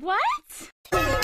What?